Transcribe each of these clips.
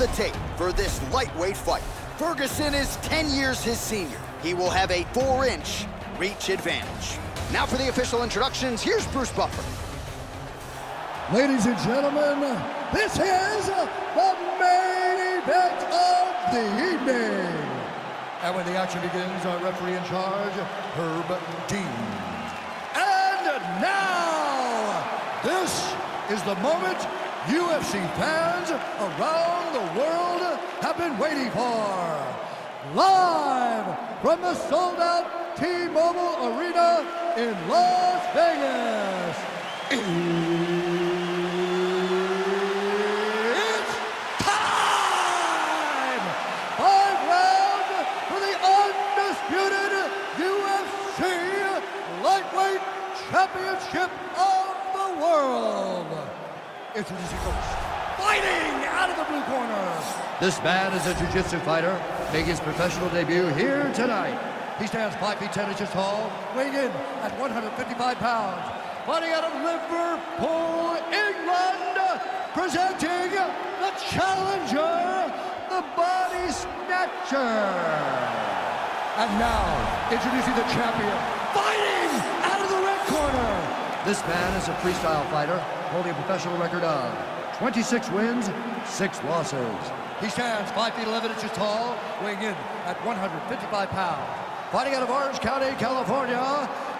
the tape for this lightweight fight. Ferguson is 10 years his senior. He will have a four-inch reach advantage. Now for the official introductions, here's Bruce Buffer. Ladies and gentlemen, this is the main event of the evening. And when the action begins, our referee in charge, Herb Dean. And now, this is the moment UFC fans around the world have been waiting for. Live from the sold-out T-Mobile Arena in Las Vegas. It's time! Five rounds for the undisputed UFC Lightweight Championship of the World. Introducing first, fighting out of the blue corner. This man is a jiu-jitsu fighter, making his professional debut here tonight. He stands 5 feet 10 inches tall, weighing in at 155 pounds. Fighting out of Liverpool, England, presenting the challenger, the Body Snatcher. And now, introducing the champion, fighting out of the red corner. This man is a freestyle fighter, holding a professional record of 26 wins, 6 losses. He stands 5 feet 11 inches tall, weighing in at 155 pounds. Fighting out of Orange County, California,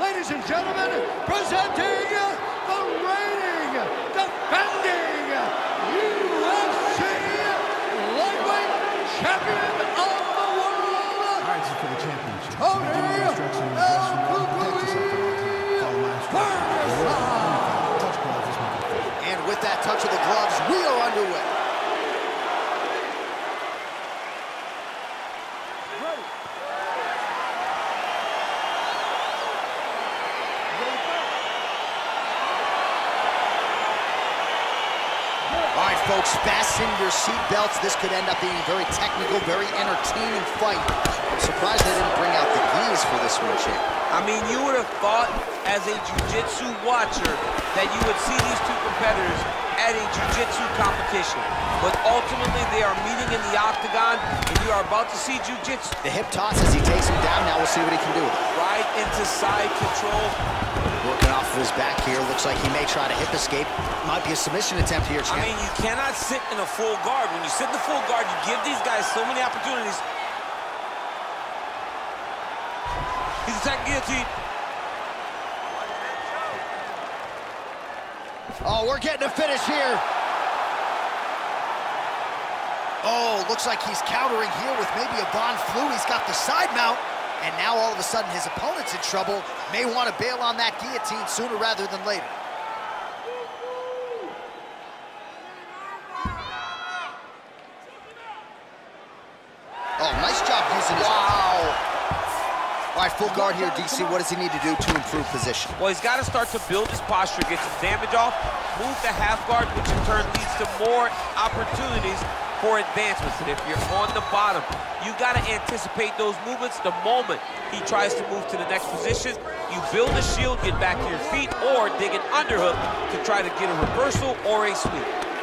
ladies and gentlemen, presenting the reigning, defending UFC lightweight champion touch of the gloves, we are underway. All right, folks, fasten your seatbelts. This could end up being a very technical, very entertaining fight. I'm surprised they didn't bring out the gis for this one, champ. I mean, you would have thought as a jiu-jitsu watcher that you would see these two competitors at a jiu-jitsu competition. But ultimately, they are meeting in the octagon, and you are about to see jiu-jitsu The hip toss as he takes him down. Now we'll see what he can do with it. right into side control. Working off of his back here. Looks like he may try to hip escape. Might be a submission attempt here, I mean, you cannot sit in a full guard. When you sit in the full guard, you give these guys so many opportunities. He's attacking guillotine. Oh, we're getting a finish here. Oh, looks like he's countering here with maybe a Von Flue. He's got the side mount. And now all of a sudden his opponent's in trouble. May want to bail on that guillotine sooner rather than later. Oh, nice job using his... Wow. All right, full guard here, DC. What does he need to do to improve position? Well, he's got to start to build his posture, get some damage off, move to half guard, which in turn leads to more opportunities for advancements. And if you're on the bottom, you got to anticipate those movements the moment he tries to move to the next position. You build a shield, get back to your feet, or dig an underhook to try to get a reversal or a sweep.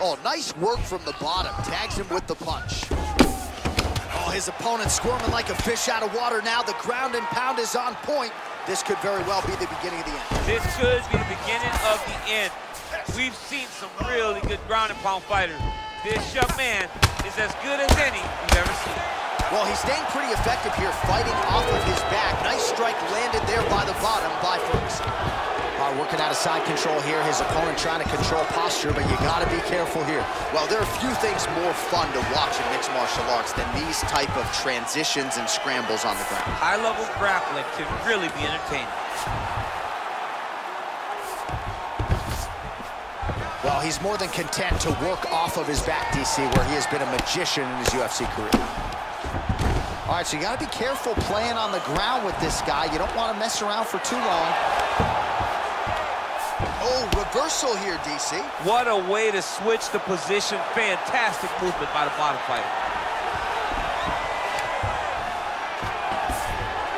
Oh, nice work from the bottom. Tags him with the punch. Oh, his opponent squirming like a fish out of water now. The ground and pound is on point. This could very well be the beginning of the end. This could be the beginning of the end. We've seen some really good ground and pound fighters. This young man is as good as any we've ever seen. Well, he's staying pretty effective here, fighting off of his back. Nice strike landed there by the bottom by Ferguson. All right, working out of side control here. His opponent trying to control posture, but you got to be careful here. Well, there are a few things more fun to watch in mixed martial arts than these type of transitions and scrambles on the ground. High-level grappling can really be entertaining. Well, he's more than content to work off of his back, DC, where he has been a magician in his UFC career. All right, so you got to be careful playing on the ground with this guy. You don't want to mess around for too long. Oh, reversal here, DC. What a way to switch the position. Fantastic movement by the bottom fighter.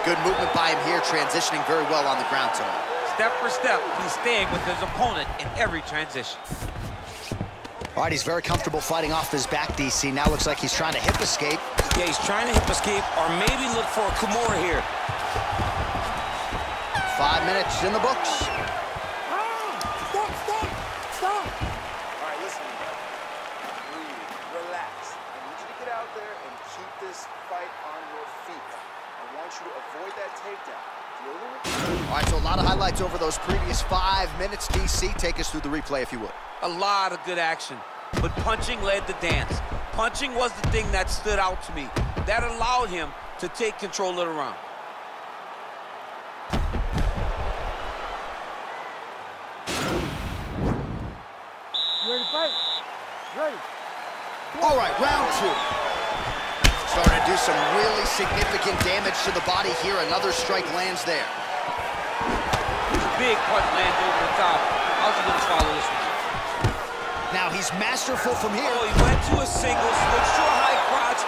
Good movement by him here, transitioning very well on the ground tonight. step for step, he's staying with his opponent in every transition. All right, he's very comfortable fighting off his back, DC. Now looks like he's trying to hip escape. Yeah, he's trying to hip escape or maybe look for a Kimura here. Five minutes in the books. Stop, stop, stop. All right, listen, breathe, relax. I need you to get out there and keep this fight on your feet. I want you to avoid that takedown. Deal with it. All right, so a lot of highlights over those previous five minutes. DC, take us through the replay if you would. A lot of good action, but punching led the dance. Punching was the thing that stood out to me. That allowed him to take control of the round. You ready to fight? Ready. All right, round two. Starting to do some really significant damage to the body here. Another strike lands there. Big punch lands over the top. How's he gonna follow this one? Now he's masterful from here. Oh, he went to a single, switched to a high crotch.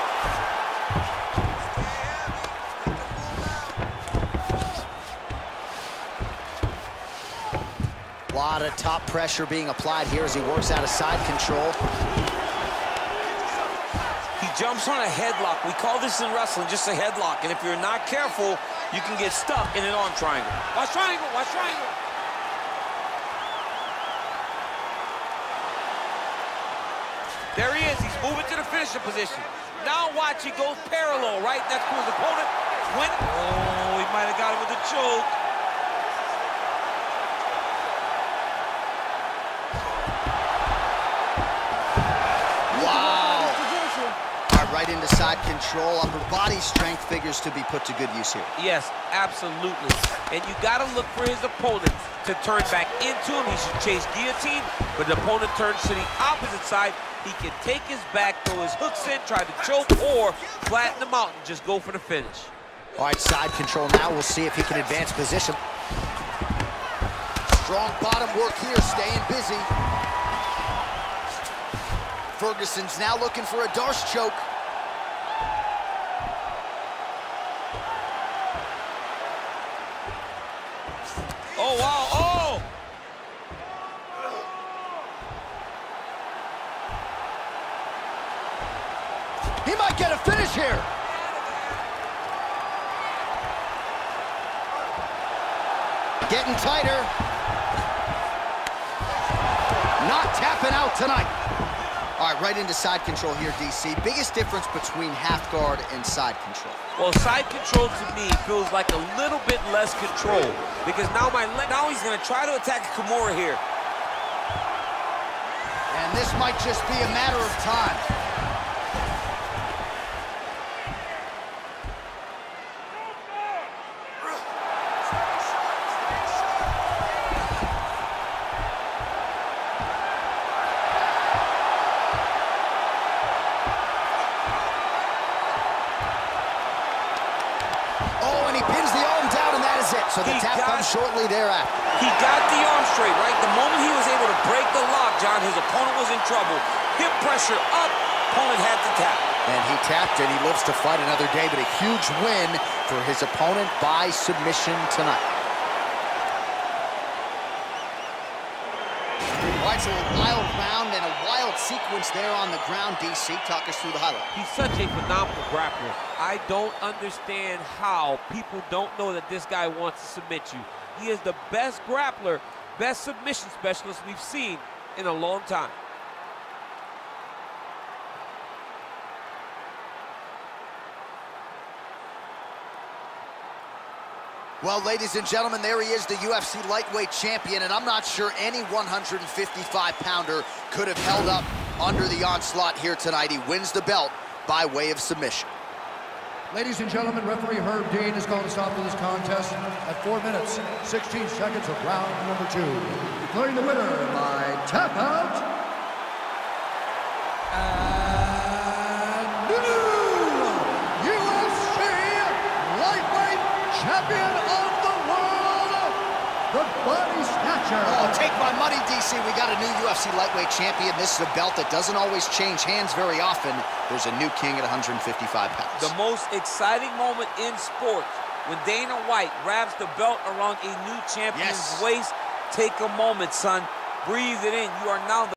A lot of top pressure being applied here as he works out of side control. He jumps on a headlock. We call this in wrestling just a headlock. And if you're not careful, you can get stuck in an arm triangle. Watch triangle, watch triangle. There he is, he's moving to the finishing position. Now watch, he goes parallel, right next to his opponent. When, oh, he might have got him with a choke. Side control. Upper body strength figures to be put to good use here. Yes, absolutely. And you got to look for his opponent to turn back into him. He should chase guillotine, but the opponent turns to the opposite side. He can take his back, throw his hooks in, try to choke, or flatten him out and just go for the finish. All right, side control now. We'll see if he can advance position. Strong bottom work here, staying busy. Ferguson's now looking for a Darce choke. He might get a finish here. Getting tighter. Not tapping out tonight. All right, right into side control here, DC. Biggest difference between half guard and side control. Well, side control to me feels like a little bit less control because now my now he's going to try to attack Kimura here. And this might just be a matter of time. Shortly thereafter. He got the arm straight, right? The moment he was able to break the lock, John, his opponent was in trouble. Hip pressure up, opponent had to tap. And he tapped and he lives to fight another day, but a huge win for his opponent by submission tonight. All right, so a wild round and a wild sequence there on the ground. DC, talk us through the highlight. He's such a phenomenal grappler. I don't understand how people don't know that this guy wants to submit you. He is the best grappler, best submission specialist we've seen in a long time. Well, ladies and gentlemen, there he is, the UFC lightweight champion, and I'm not sure any 155-pounder could have held up under the onslaught here tonight. He wins the belt by way of submission. Ladies and gentlemen, referee Herb Dean has called a stop to this contest at 4 minutes, 16 seconds of round number two. Declaring the winner by tap out. Snatcher. Oh, take my money, DC. We got a new UFC lightweight champion. This is a belt that doesn't always change hands very often. There's a new king at 155 pounds. The most exciting moment in sports When Dana White wraps the belt around a new champion's Yes. waist, take a moment, son. Breathe it in. You are now the